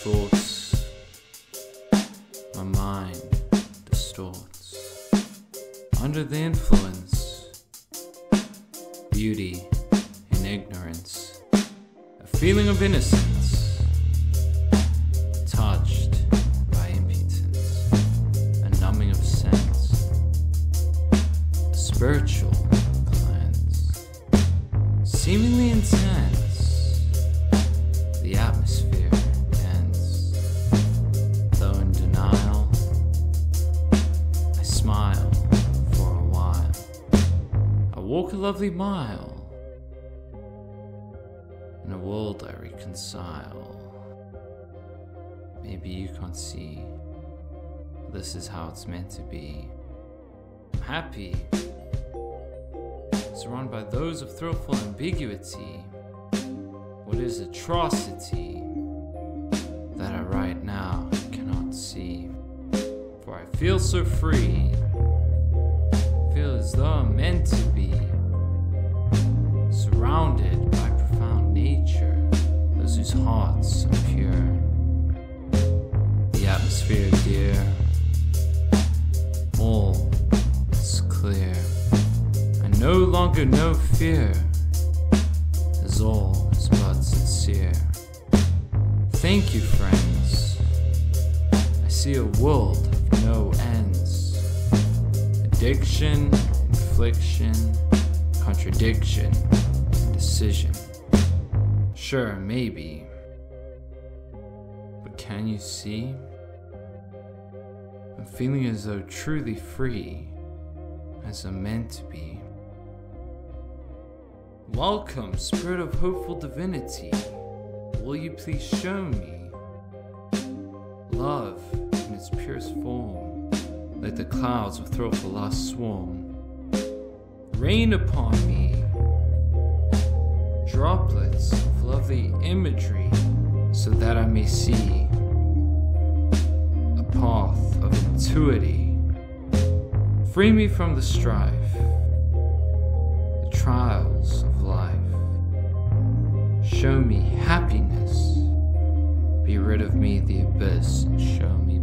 thoughts my mind distorts. Under the influence, beauty and ignorance, a feeling of innocence, touched by impotence, a numbing of sense, a spiritual cleanse, seemingly intense, the atmosphere walk a lovely mile. In a world I reconcile. Maybe you can't see. This is how it's meant to be. I'm happy. Surrounded by those of thrillful ambiguity. What is atrocity that I right now cannot see? For I feel so free. Feel as though I'm meant to are pure. The atmosphere, dear, all is clear. I no longer know fear, as all is but sincere. Thank you, friends. I see a world of no ends. Addiction, infliction, contradiction, decision. Sure, maybe. Can you see? I'm feeling as though truly free, as I'm meant to be. Welcome, spirit of hopeful divinity. Will you please show me love in its purest form, like the clouds of thrillful lust swarm? Rain upon me droplets of lovely imagery, so that I may see intuity. Free me from the strife, the trials of life. Show me happiness. Be rid of me the abyss and show me